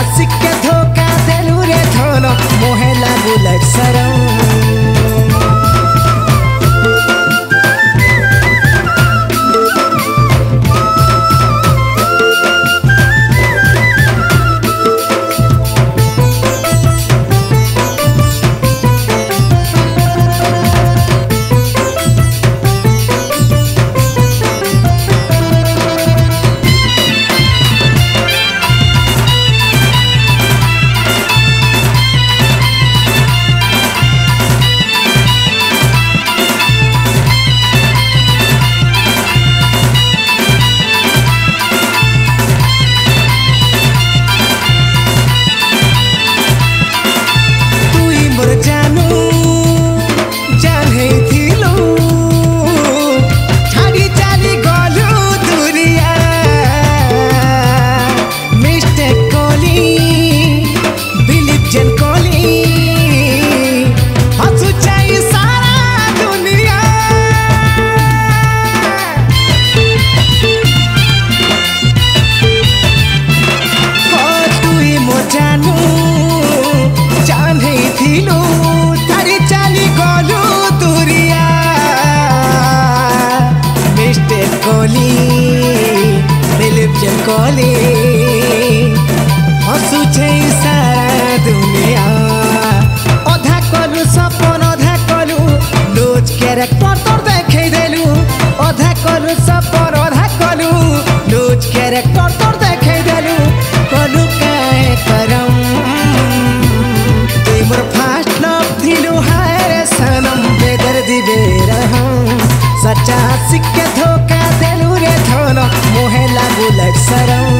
हाँसिक धोका देलुरे थोलो मोहे लागु लट सरौ वाले। हसुछे सारा दुनिया अधा करू सपन अधा करू लोज के சரவு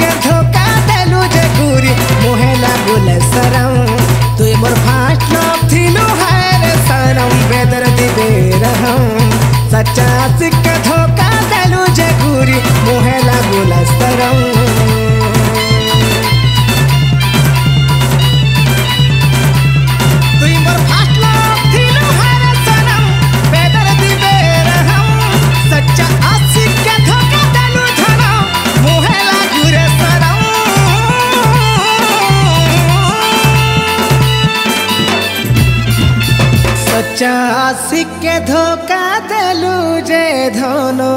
के धोखा दलू जे गुरी। मोहे लागुल शरम চাষিকে ধোকা দেলু যে ধনো।